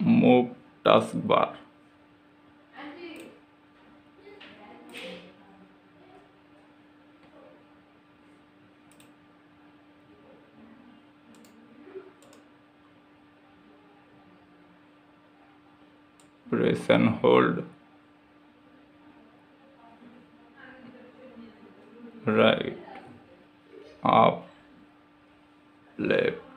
move taskbar press and hold right up left